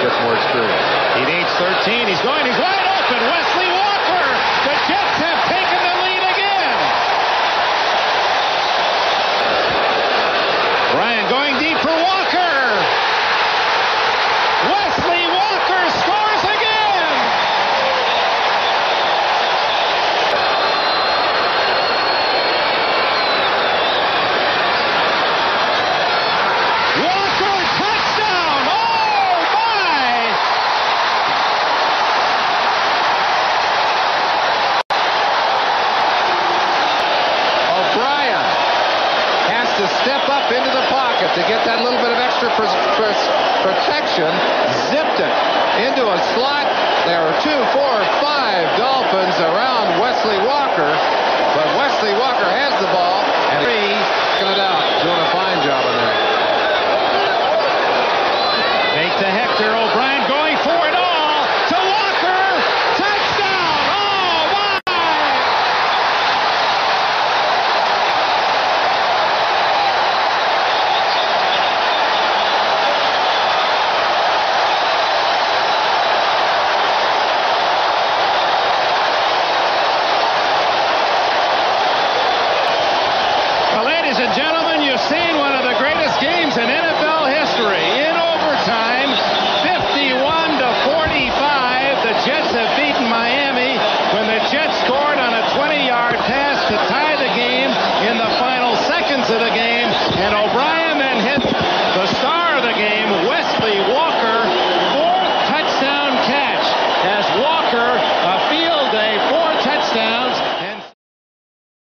gets more experience. He needs 13. He's going. He's wide open. Wesley Walker. The Jets have taken the lead again. Ryan going deep for Walker. Wesley Walker scores again. Walker touchdown. Oh my. O'Brien has to step up into the pocket to get that little bit of extra pr- pr- protection. Zipped it into a slot. There are two, four, five Dolphins around Wesley Walker, but Wesley Walker has the ball and three taking it out, doing a fine job in there. Make to Hector O'Brien.